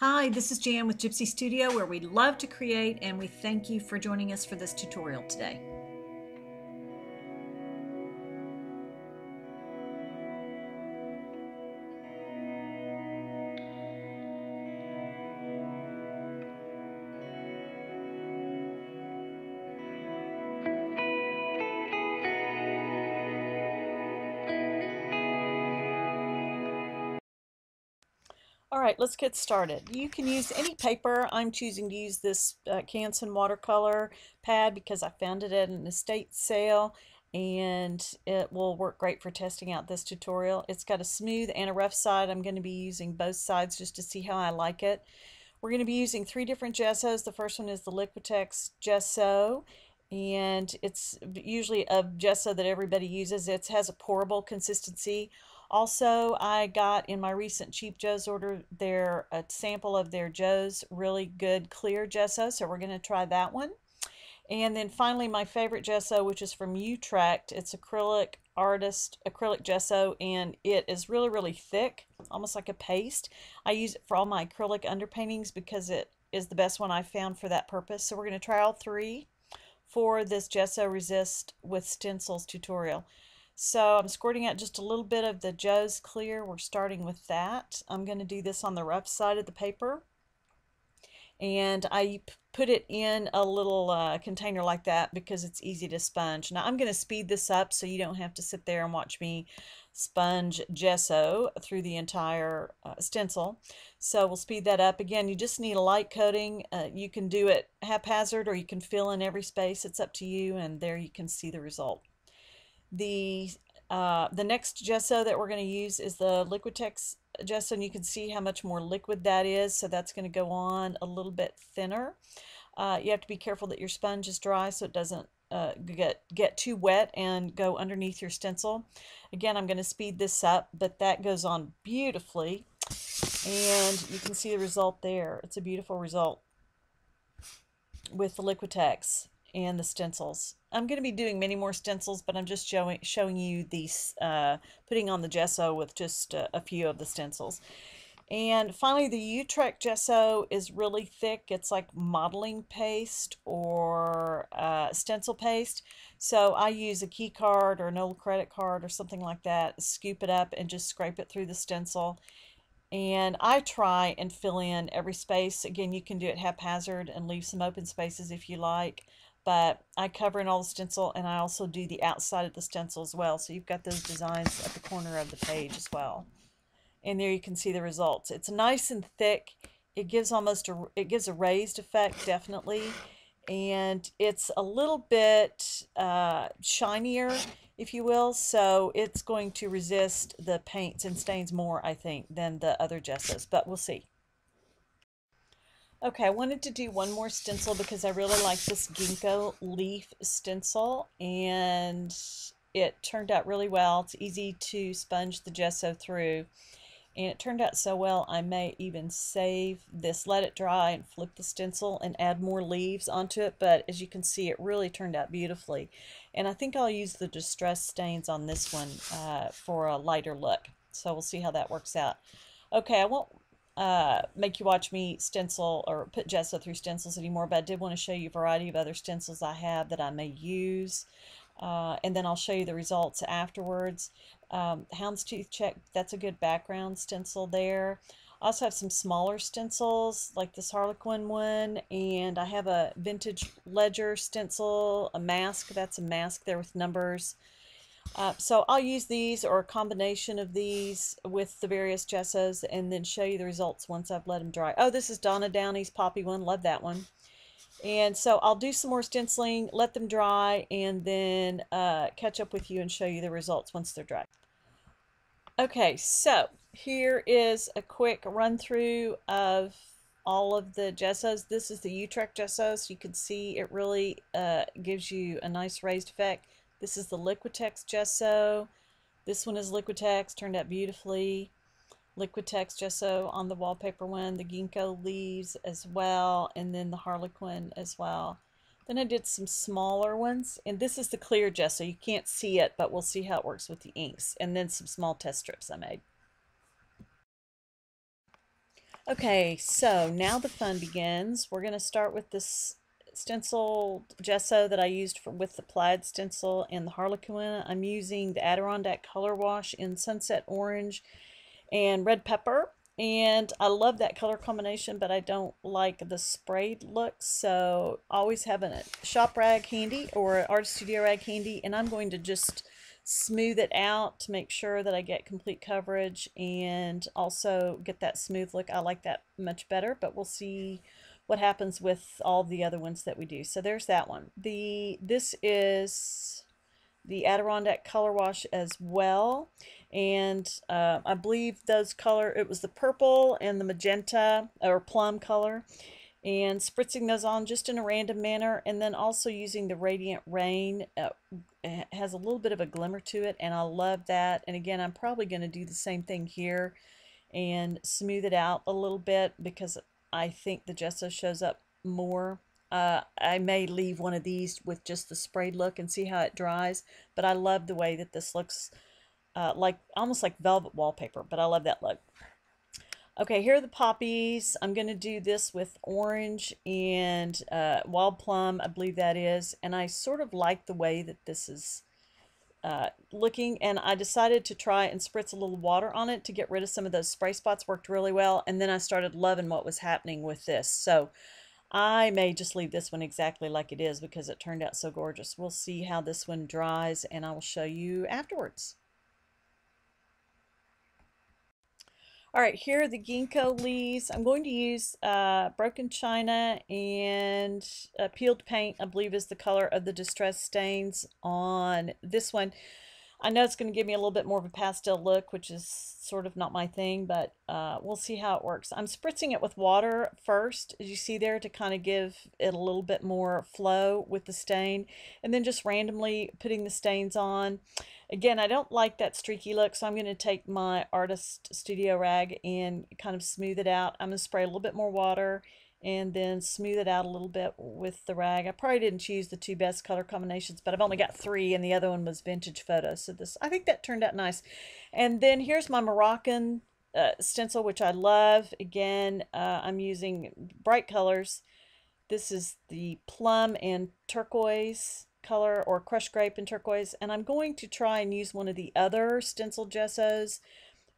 Hi, this is Jan with Jypsy Studio where we love to create and we thank you for joining us for this tutorial today. All right, let's get started. You can use any paper. I'm choosing to use this uh, Canson watercolor pad because I found it at an estate sale and it will work great for testing out this tutorial. It's got a smooth and a rough side. I'm going to be using both sides just to see how I like it. We're going to be using three different gessos. The first one is the Liquitex gesso and it's usually a gesso that everybody uses. It has a pourable consistency. Also, I got in my recent Cheap Joe's order their a sample of their Joe's really good clear gesso, so we're going to try that one. And then finally, my favorite gesso, which is from Utrecht. It's acrylic artist acrylic gesso, and it is really, really thick, almost like a paste. I use it for all my acrylic underpaintings because it is the best one I've found for that purpose. So we're going to try all three for this gesso resist with stencils tutorial. So I'm squirting out just a little bit of the Joe's Clear. We're starting with that. I'm going to do this on the rough side of the paper. And I put it in a little uh, container like that because it's easy to sponge. Now I'm going to speed this up so you don't have to sit there and watch me sponge gesso through the entire uh, stencil. So we'll speed that up. Again, you just need a light coating. Uh, you can do it haphazard or you can fill in every space. It's up to you and there you can see the result. The uh, the next gesso that we're going to use is the Liquitex gesso, and you can see how much more liquid that is. So that's going to go on a little bit thinner. Uh, you have to be careful that your sponge is dry so it doesn't uh, get get too wet and go underneath your stencil. Again, I'm going to speed this up, but that goes on beautifully, and you can see the result there. It's a beautiful result with the Liquitex and the stencils. I'm going to be doing many more stencils, but I'm just showing showing you these, uh, putting on the gesso with just a, a few of the stencils. And finally, the Utrecht gesso is really thick. It's like modeling paste or uh, stencil paste. So I use a key card or an old credit card or something like that, scoop it up and just scrape it through the stencil. And I try and fill in every space. Again, you can do it haphazard and leave some open spaces if you like but I cover in all the stencil and I also do the outside of the stencil as well. So you've got those designs at the corner of the page as well. And there you can see the results. It's nice and thick. It gives almost a, it gives a raised effect definitely. And it's a little bit uh, shinier, if you will. So it's going to resist the paints and stains more, I think, than the other gessos. But we'll see. Okay, I wanted to do one more stencil because I really like this ginkgo leaf stencil and it turned out really well. It's easy to sponge the gesso through and it turned out so well I may even save this, let it dry and flip the stencil and add more leaves onto it but as you can see it really turned out beautifully and I think I'll use the distress stains on this one uh, for a lighter look so we'll see how that works out. Okay, I won't uh, make you watch me stencil or put gesso through stencils anymore, but I did want to show you a variety of other stencils I have that I may use. Uh, and then I'll show you the results afterwards. Um, houndstooth check, that's a good background stencil there. I also have some smaller stencils like this Harlequin one and I have a vintage ledger stencil, a mask, that's a mask there with numbers. Uh, so I'll use these or a combination of these with the various gessos and then show you the results once I've let them dry. Oh, this is Donna Downey's Poppy one. Love that one. And so I'll do some more stenciling, let them dry, and then uh, catch up with you and show you the results once they're dry. Okay, so here is a quick run through of all of the gessos. This is the Utrecht gesso, so you can see it really uh, gives you a nice raised effect. This is the Liquitex gesso. This one is Liquitex, turned out beautifully. Liquitex gesso on the wallpaper one, the ginkgo leaves as well, and then the harlequin as well. Then I did some smaller ones, and this is the clear gesso. You can't see it, but we'll see how it works with the inks. And then some small test strips I made. Okay, so now the fun begins. We're going to start with this stencil gesso that I used for, with the plaid stencil and the Harlequin. I'm using the Adirondack Color Wash in Sunset Orange and Red Pepper. And I love that color combination, but I don't like the sprayed look. So always having a shop rag handy or art studio rag handy. And I'm going to just smooth it out to make sure that I get complete coverage and also get that smooth look. I like that much better, but we'll see what happens with all the other ones that we do. So there's that one. The This is the Adirondack Color Wash as well. And uh, I believe those color, it was the purple and the magenta or plum color. And spritzing those on just in a random manner. And then also using the Radiant Rain. Uh, has a little bit of a glimmer to it. And I love that. And again, I'm probably going to do the same thing here and smooth it out a little bit because I think the gesso shows up more. Uh, I may leave one of these with just the sprayed look and see how it dries, but I love the way that this looks uh, like almost like velvet wallpaper, but I love that look. Okay, here are the poppies. I'm going to do this with orange and uh, wild plum, I believe that is, and I sort of like the way that this is uh, looking and I decided to try and spritz a little water on it to get rid of some of those spray spots worked really well and then I started loving what was happening with this. So I may just leave this one exactly like it is because it turned out so gorgeous. We'll see how this one dries and I will show you afterwards All right, here are the ginkgo leaves. I'm going to use uh, broken china and uh, peeled paint, I believe is the color of the distress stains on this one. I know it's going to give me a little bit more of a pastel look, which is sort of not my thing, but uh, we'll see how it works. I'm spritzing it with water first, as you see there, to kind of give it a little bit more flow with the stain, and then just randomly putting the stains on. Again, I don't like that streaky look, so I'm going to take my Artist Studio rag and kind of smooth it out. I'm going to spray a little bit more water and then smooth it out a little bit with the rag. I probably didn't choose the two best color combinations, but I've only got three, and the other one was Vintage Photo. So this, I think that turned out nice. And then here's my Moroccan uh, stencil, which I love. Again, uh, I'm using bright colors. This is the plum and turquoise color, or crushed grape and turquoise. And I'm going to try and use one of the other stencil gessos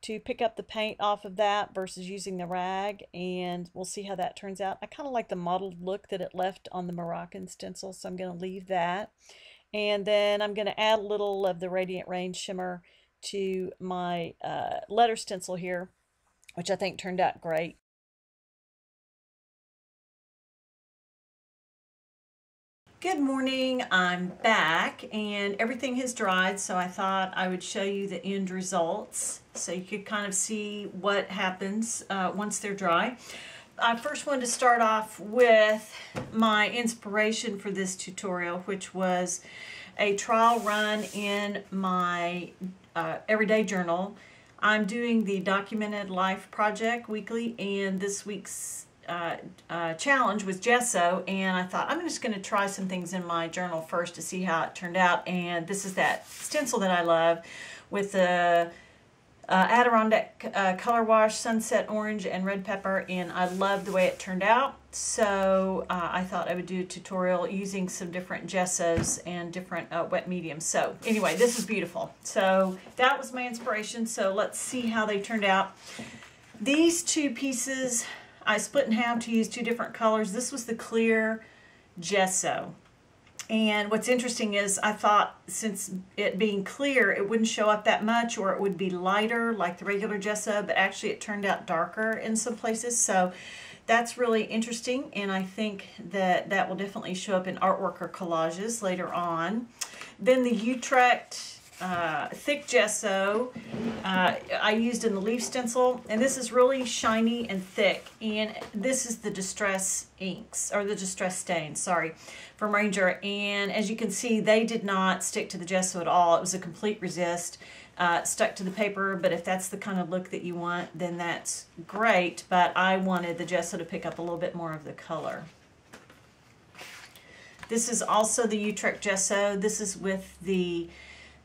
to pick up the paint off of that versus using the rag and we'll see how that turns out. I kind of like the mottled look that it left on the Moroccan stencil so I'm going to leave that. And then I'm going to add a little of the Radiant Rain Shimmer to my uh, letter stencil here which I think turned out great. Good morning, I'm back and everything has dried so I thought I would show you the end results so you could kind of see what happens uh, once they're dry. I first wanted to start off with my inspiration for this tutorial which was a trial run in my uh, everyday journal. I'm doing the Documented Life Project weekly and this week's uh, uh, challenge with gesso and I thought I'm just going to try some things in my journal first to see how it turned out and this is that stencil that I love with the uh, Adirondack uh, Color Wash Sunset Orange and Red Pepper and I love the way it turned out. So uh, I thought I would do a tutorial using some different gessos and different uh, wet mediums. So anyway this is beautiful. So that was my inspiration. So let's see how they turned out. These two pieces I split in half to use two different colors. This was the clear gesso. And what's interesting is I thought since it being clear, it wouldn't show up that much or it would be lighter like the regular gesso, but actually it turned out darker in some places. So that's really interesting. And I think that that will definitely show up in artwork or collages later on. Then the Utrecht uh, thick gesso. Uh, I used in the leaf stencil and this is really shiny and thick and this is the distress inks or the distress stains sorry from Ranger. And as you can see they did not stick to the gesso at all. It was a complete resist uh, stuck to the paper but if that's the kind of look that you want then that's great but I wanted the gesso to pick up a little bit more of the color. This is also the Utrecht gesso. This is with the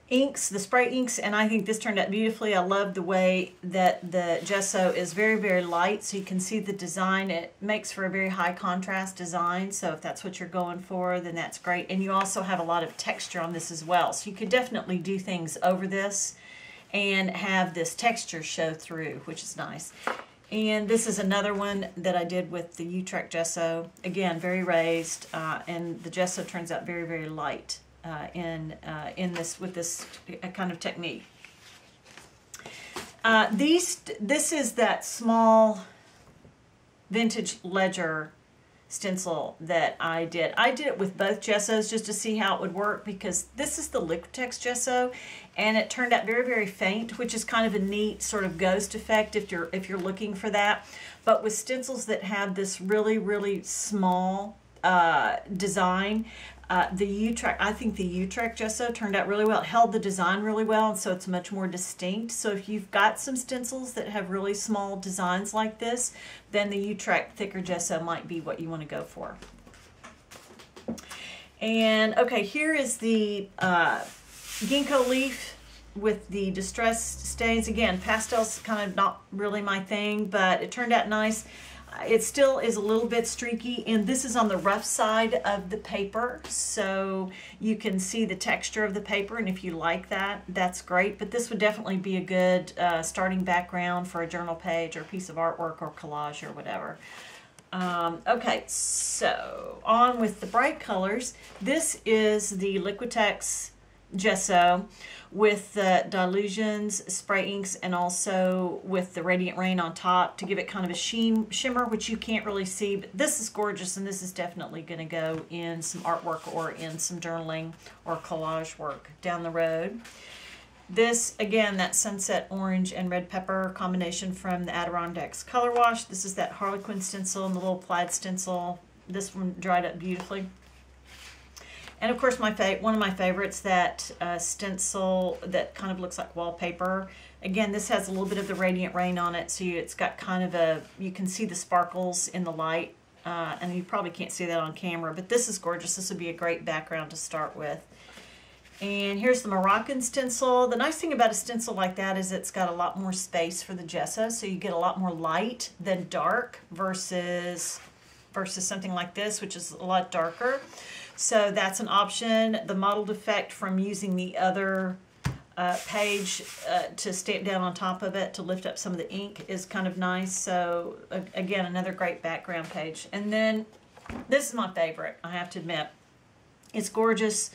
inks, the spray inks, and I think this turned out beautifully. I love the way that the gesso is very, very light, so you can see the design. It makes for a very high contrast design, so if that's what you're going for, then that's great. And you also have a lot of texture on this as well, so you could definitely do things over this and have this texture show through, which is nice. And this is another one that I did with the Utrecht gesso. Again, very raised, uh, and the gesso turns out very, very light uh, in, uh, in this, with this kind of technique. Uh, these, this is that small vintage ledger stencil that I did. I did it with both gessos just to see how it would work because this is the Liquitex gesso and it turned out very very faint which is kind of a neat sort of ghost effect if you're if you're looking for that. But with stencils that have this really really small uh, design uh, the Utrecht, I think the Utrecht gesso turned out really well. It held the design really well, and so it's much more distinct. So if you've got some stencils that have really small designs like this, then the Utrecht thicker gesso might be what you want to go for. And okay, here is the uh, ginkgo leaf with the distressed stains. Again, pastel's kind of not really my thing, but it turned out nice it still is a little bit streaky and this is on the rough side of the paper so you can see the texture of the paper and if you like that that's great but this would definitely be a good uh, starting background for a journal page or piece of artwork or collage or whatever. Um, okay so on with the bright colors. This is the Liquitex gesso with the Dylusions spray inks and also with the Radiant Rain on top to give it kind of a sheen shimmer, which you can't really see, but this is gorgeous and this is definitely going to go in some artwork or in some journaling or collage work down the road. This, again, that sunset orange and red pepper combination from the Adirondacks Color Wash. This is that Harlequin stencil and the little plaid stencil. This one dried up beautifully. And of course, my one of my favorites, that uh, stencil that kind of looks like wallpaper. Again, this has a little bit of the Radiant Rain on it, so you, it's got kind of a, you can see the sparkles in the light, uh, and you probably can't see that on camera, but this is gorgeous. This would be a great background to start with. And here's the Moroccan stencil. The nice thing about a stencil like that is it's got a lot more space for the gesso, so you get a lot more light than dark versus versus something like this, which is a lot darker. So that's an option. The mottled effect from using the other uh, page uh, to stamp down on top of it to lift up some of the ink is kind of nice. So again, another great background page. And then this is my favorite, I have to admit. It's gorgeous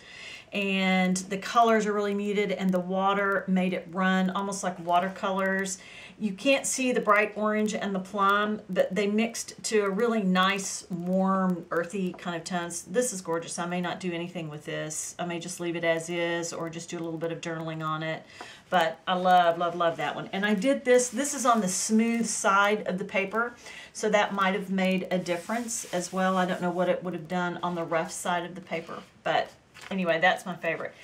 and the colors are really muted and the water made it run almost like watercolors you can't see the bright orange and the plum, but they mixed to a really nice, warm, earthy kind of tones. This is gorgeous. I may not do anything with this. I may just leave it as is or just do a little bit of journaling on it. But I love, love, love that one. And I did this. This is on the smooth side of the paper, so that might have made a difference as well. I don't know what it would have done on the rough side of the paper. But anyway, that's my favorite.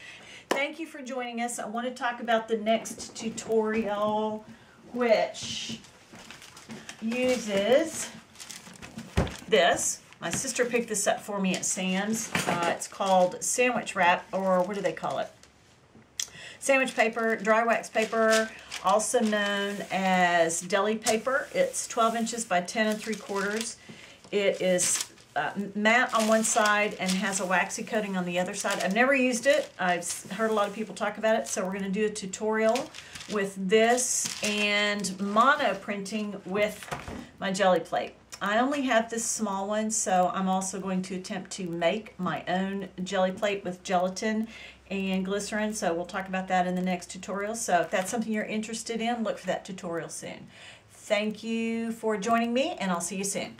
Thank you for joining us. I want to talk about the next tutorial which uses this. My sister picked this up for me at Sam's. Uh, it's called sandwich wrap, or what do they call it? Sandwich paper, dry wax paper, also known as deli paper. It's 12 inches by 10 and 3 quarters. It is uh, matte on one side and has a waxy coating on the other side. I've never used it. I've heard a lot of people talk about it, so we're going to do a tutorial with this and mono printing with my jelly plate. I only have this small one, so I'm also going to attempt to make my own jelly plate with gelatin and glycerin, so we'll talk about that in the next tutorial. So if that's something you're interested in, look for that tutorial soon. Thank you for joining me, and I'll see you soon.